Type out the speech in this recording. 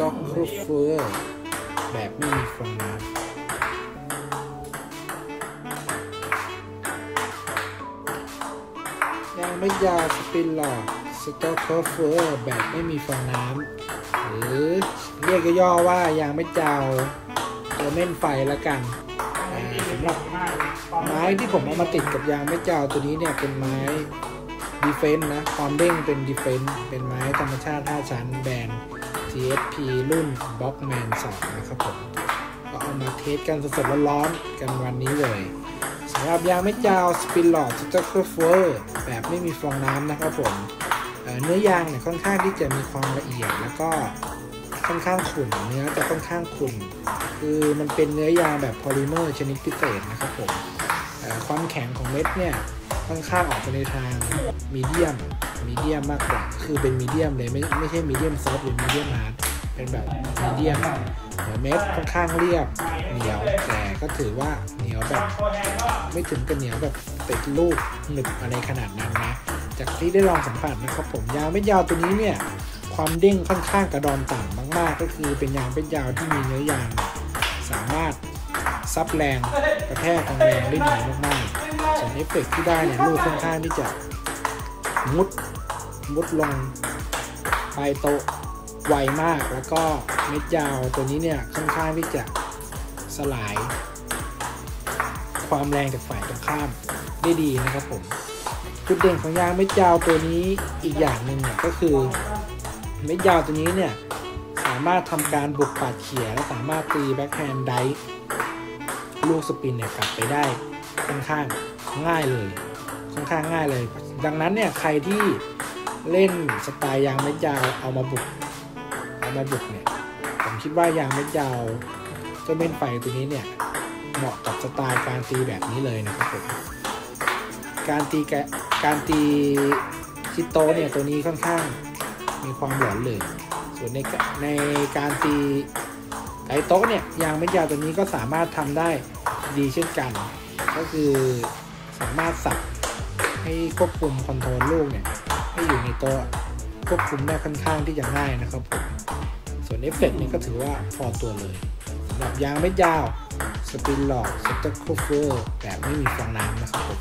Stachelfeuer แบบไม่มีฟองน้ำยางเม็ดยาว Spinlord Stachelfeuer แบบไม่มีฟองน้ำหรือเรียกย่อๆว่ายางเม็ดยาวตัวเม่นไฟละกันสำหรับไม้ที่ผมเอามาติดกับยางเม็ดยาวตัวนี้เนี่ยเป็นไม้ defense นะความเด้งเป็น defense เป็นไม้ธรรมชาติ 5 ชั้นแบรนด์ TSP รุ่น Boxman 2 นะครับผม ก็เอามา test กันสดๆร้อนๆกันวันนี้เลยสำหรับยางเม็ดยาว Spinlord Stachelfeuer แบบไม่มีฟองน้ำนะครับผมเนื้อยางเนี่ยค่อนข้างที่จะมีความละเอียดแล้วก็ค่อนข้างขุ่นเนื้อจะค่อนข้างขุ่นคือมันเป็นเนื้อยางแบบโพลิเมอร์ชนิดพิเศษนะครับผมความแข็งของเม็ดเนี่ย ค่อนข้างออกไปในทางmedium medium มากกว่า คือเป็น medium เลยไม่ไม่ใช่ medium soft หรือ medium hard เป็นแบบ medium เม็ดค่อนข้างเรียบเหนียวแต่ก็ถือว่าเหนียวแบบ ไม่ถึงกับเหนียวแบบติดลูกหนึบอะไรขนาดนั้นนะ จากที่ได้ลองสัมผัสนะครับผมยางเม็ดยาวตัวนี้เนี่ยความเด้งค่อนข้างกระดอนต่ำมาก ๆ ก็คือเป็นยางเม็ดยาวที่มีเนื้อยาง สามารถซับแรงกระแทกแรงได้ดีมากๆ ส่วนเอฟเฟกที่ได้เนี่ยลูกค่อนข้างที่จะมุดมุดลงปลายโต๊ะไวมากแล้วก็เม็ดยาวตัวนี้เนี่ยค่อนข้างที่จะสลาย ความแรงจากฝ่ายตรงข้ามได้ดีนะครับผมจุดเด่นของยางเม็ดยาวตัวนี้อีกอย่างหนึ่งเนี่ยก็คือเม็ดยาวตัวนี้เนี่ยสามารถทำการบุกปาดเขี่ยและสามารถตีแบ็คแฮนด์ได้ลูกสปินเนี่ยกลับไปได้ค่อนข้าง ง่ายเลยค่อนข้างง่ายเลย ดังนั้นเนี่ยใครที่เล่นสไตล์ยางเม็ดยาวเอามาบุกเอามาบุกเนี่ยผมคิดว่ายางเม็ดยาวเจ้าเม่นไฟตัวนี้เนี่ยเหมาะกับสไตล์การตีแบบนี้เลยนะครับผมการตีแกการตีชิโตเนี่ยตัวนี้ค่อนข้างมีความหลอนเลยส่วนในในการตีไกลโต๊ะเนี่ยยางเม็ดยาวตัวนี้ก็สามารถทำได้ดีเช่นกัน ก็คือ สามารถสับให้ควบคุม control ลูกเนี่ยให้อยู่ในโต๊ะควบคุมได้ค่อนข้างที่จะง่ายนะครับผมส่วนเอฟเฟกต์นี่ก็ถือว่าพอตัวเลยสำหรับยางเม็ดยาว Spinlord Stachelfeuer แบบไม่มีฟองน้ำนะครับผม